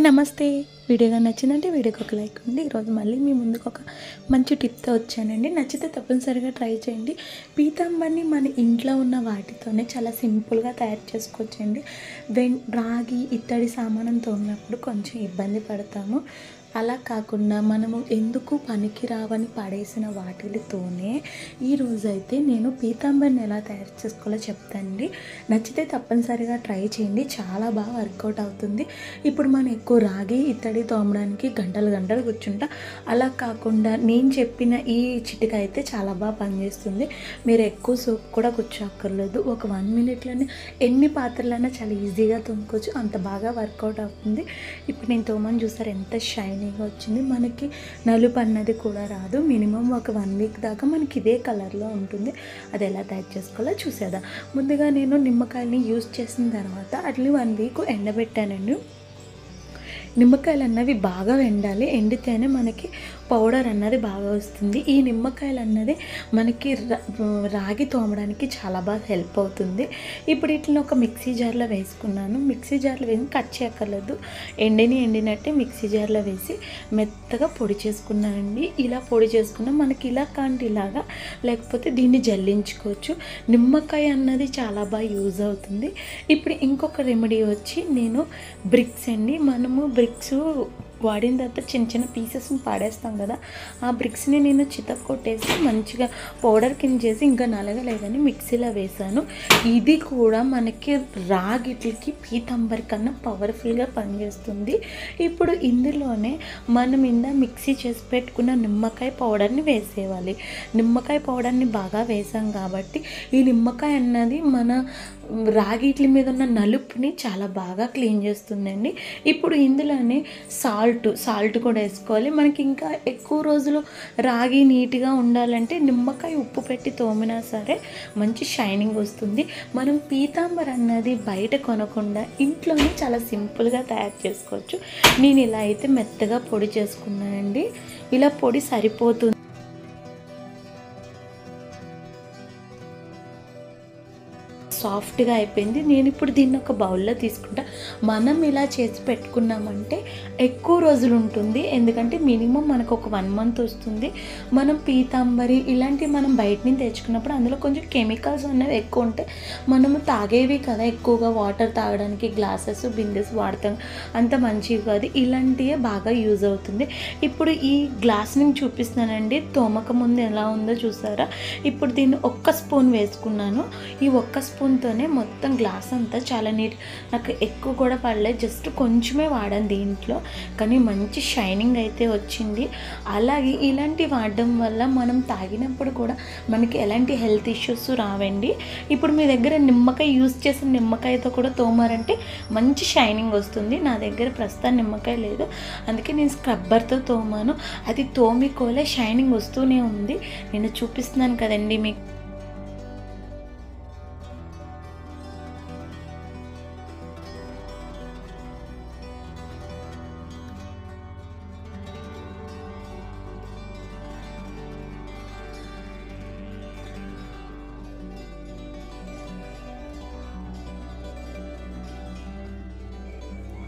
నమస్తే. వీడియోగా నచ్చిందంటే వీడియోకి ఒక లైక్ ఉంది ఈరోజు మళ్ళీ మీ ముందుకు ఒక మంచి టిప్తో వచ్చానండి. నచ్చితే తప్పనిసరిగా ట్రై చేయండి. పీతాంబర్ని మన ఇంట్లో ఉన్న వాటితోనే చాలా సింపుల్గా తయారు చేసుకోవచ్చండి. వెన్ రాగి ఇత్తడి సామానంతో ఉన్నప్పుడు కొంచెం ఇబ్బంది పడతాము. అలా కాకుండా మనము ఎందుకు పనికిరావని పడేసిన వాటిలతోనే ఈరోజైతే నేను పీతాంబర్ని ఎలా తయారు చేసుకోవాలో చెప్తానండి. నచ్చితే తప్పనిసరిగా ట్రై చేయండి. చాలా బాగా వర్కౌట్ అవుతుంది. ఇప్పుడు మనం ఎక్కువ రాగి ఇత్తడి తోమడానికి గంటలు గంటలు కూర్చుంటా. అలా కాకుండా నేను చెప్పిన ఈ చిటిక అయితే చాలా బాగా పనిచేస్తుంది. మీరు ఎక్కువ సోప్ కూడా కూర్చోక్కర్లేదు. ఒక వన్ మినిట్లోనే ఎన్ని పాత్రలైనా చాలా ఈజీగా తోముకోవచ్చు. అంత బాగా వర్కౌట్ అవుతుంది. ఇప్పుడు నేను తోమని చూసారు? ఎంత షైన్ షైనీగా వచ్చింది. మనకి నలుపు అన్నది కూడా రాదు. మినిమం ఒక వన్ వీక్ దాకా మనకి ఇదే కలర్లో ఉంటుంది. అది ఎలా తయారు చేసుకోవాలో చూసేదా ముందుగా నేను నిమ్మకాయలని యూజ్ చేసిన తర్వాత అట్లీ వన్ వీక్ ఎండబెట్టానండి. నిమ్మకాయలు అన్నవి బాగా ఎండాలి. ఎండితేనే మనకి పౌడర్ అన్నది బాగా వస్తుంది. ఈ నిమ్మకాయలు అన్నది మనకి రా- రాగి తోమడానికి చాలా బాగా హెల్ప్ అవుతుంది. ఇప్పుడు వీటిని ఒక మిక్సీ జార్లో వేసుకున్నాను. మిక్సీ జార్లో వేసి కట్ చేయక్కర్లేదు. ఎండిని ఎండినట్టే మిక్సీ జార్లో వేసి మెత్తగా పొడి చేసుకున్నానండి ఇలా పొడి చేసుకున్నా మనకి ఇలా కాంటి ఇలాగా లేకపోతే దీన్ని జల్లించుకోవచ్చు. నిమ్మకాయ అన్నది చాలా బాగా యూజ్ అవుతుంది. ఇప్పుడు ఇంకొక రెమెడీ వచ్చి నేను బ్రిక్స్ అండి. మనము బ్రిక్స్ వాడిన తర్వాత చిన్న చిన్న పీసెస్ని పాడేస్తాం కదా ఆ బ్రిక్స్ని నేను చితక్ కొట్టేసి మంచిగా పౌడర్ కింద చేసి ఇంకా నలగలేదని మిక్సీలో వేసాను ఇది కూడా మనకి రాగిట్లకి పీతంబరి కన్నా పవర్ఫుల్గా పనిచేస్తుంది. ఇప్పుడు ఇందులోనే మనం ఇందా మిక్సీ చేసి పెట్టుకున్న నిమ్మకాయ పౌడర్ని వేసేవాలి నిమ్మకాయ పౌడర్ని బాగా వేసాం కాబట్టి ఈ నిమ్మకాయ అన్నది మన రాగి ఇడ్లీ మీద ఉన్న నలుపుని చాలా బాగా క్లీన్ చేస్తుందండి. ఇప్పుడు ఇందులోనే సాల్ట్ సాల్ట్ కూడా వేసుకోవాలి. మనకి ఇంకా ఎక్కువ రోజులు రాగి నీట్గా ఉండాలంటే నిమ్మకాయ ఉప్పు పెట్టి తోమినా సరే మంచి షైనింగ్ వస్తుంది. మనం పీతాంబర్ అన్నది బయట కొనకుండా ఇంట్లోనే చాలా సింపుల్గా తయారు చేసుకోవచ్చు. నేను ఇలా అయితే మెత్తగా పొడి చేసుకున్నానండి ఇలా పొడి సరిపోతుంది. సాఫ్ట్గా అయిపోయింది. నేను ఇప్పుడు దీన్ని ఒక బౌల్లో తీసుకుంటా. మనం ఇలా చేసి పెట్టుకున్నామంటే ఎక్కువ రోజులు ఉంటుంది. ఎందుకంటే మినిమం మనకు ఒక వన్ మంత్ వస్తుంది. మనం పీతాంబరి ఇలాంటివి మనం బయట నుంచి తెచ్చుకున్నప్పుడు అందులో కొంచెం కెమికల్స్ అనేవి ఎక్కువ ఉంటాయి. మనము తాగేవి కదా ఎక్కువగా వాటర్ తాగడానికి గ్లాసెస్ బిందెస్ వాడతాం. అంత మంచివి కాదు. ఇలాంటివే బాగా యూజ్ అవుతుంది. ఇప్పుడు ఈ గ్లాస్ నుంచి చూపిస్తానండి తోమక ముందు ఎలా ఉందో చూసారా? ఇప్పుడు దీన్ని ఒక్క స్పూన్ వేసుకున్నాను. ఈ ఒక్క స్పూన్ స్పూన్తోనే మొత్తం గ్లాస్ అంతా చాలా నీట్. నాకు ఎక్కువ కూడా పడలేదు జస్ట్ కొంచెమే వాడాను దీంట్లో. కానీ మంచి షైనింగ్ అయితే వచ్చింది. అలాగే ఇలాంటి వాడడం వల్ల మనం తాగినప్పుడు కూడా మనకి ఎలాంటి హెల్త్ ఇష్యూస్ రావండి. ఇప్పుడు మీ దగ్గర నిమ్మకాయ యూస్ చేసిన నిమ్మకాయతో కూడా తోమారంటే మంచి షైనింగ్ వస్తుంది. నా దగ్గర ప్రస్తుతం నిమ్మకాయ లేదు. అందుకే నేను స్క్రబ్బర్తో తోమాను. అది తోమికోలే షైనింగ్ వస్తూనే ఉంది. నేను చూపిస్తున్నాను కదండి మీకు.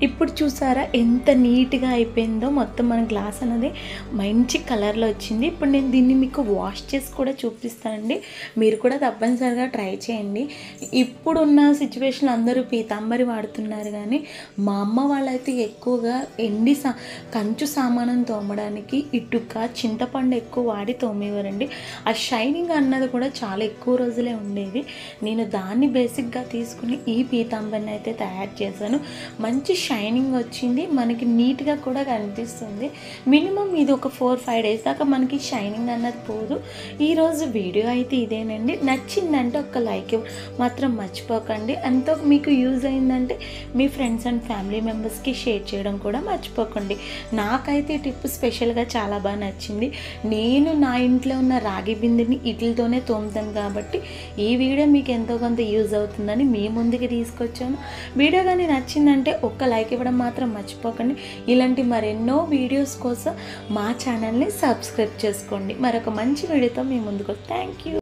ఇప్పుడు చూసారా ఎంత నీట్గా అయిపోయిందో మొత్తం మన గ్లాస్ అనేది మంచి కలర్లో వచ్చింది. ఇప్పుడు నేను దీన్ని మీకు వాష్ చేసి కూడా చూపిస్తానండి. మీరు కూడా తప్పనిసరిగా ట్రై చేయండి. ఇప్పుడున్న సిచ్యువేషన్ అందరూ పీతాంబరి వాడుతున్నారు కానీ మా అమ్మ వాళ్ళైతే ఎక్కువగా ఎండి సా కంచు సామానం తోమడానికి ఇటుక చింతపండు ఎక్కువ వాడి తోమేవారండి. ఆ షైనింగ్ అన్నది కూడా చాలా ఎక్కువ రోజులే ఉండేది. నేను దాన్ని బేసిక్గా తీసుకుని ఈ పీతాంబరిని అయితే తయారు చేశాను. మంచి షై షైనింగ్ వచ్చింది. మనకి నీట్గా కూడా కనిపిస్తుంది. మినిమం ఇది ఒక ఫోర్ ఫైవ్ డేస్ దాకా మనకి షైనింగ్ అన్నది పోదు. ఈరోజు వీడియో అయితే ఇదేనండి. నచ్చిందంటే ఒక లైక్ మాత్రం మర్చిపోకండి. ఎంతో మీకు యూజ్ అయిందంటే మీ ఫ్రెండ్స్ అండ్ ఫ్యామిలీ మెంబర్స్కి షేర్ చేయడం కూడా మర్చిపోకండి. నాకైతే ఈ టిప్ స్పెషల్గా చాలా బాగా నచ్చింది. నేను నా ఇంట్లో ఉన్న రాగి బిందెని ఇట్లతోనే తోముతాను కాబట్టి ఈ వీడియో మీకు ఎంతో కొంత యూజ్ అవుతుందని మీ ముందుకి తీసుకొచ్చాను. వీడియో కానీ నచ్చిందంటే ఒక్క లైక్ ఇవ్వడం మాత్రం మర్చిపోకండి. ఇలాంటి మరెన్నో వీడియోస్ కోసం మా ఛానల్ని సబ్స్క్రైబ్ చేసుకోండి. మరొక మంచి వీడియోతో మీ ముందుకు థ్యాంక్ యూ.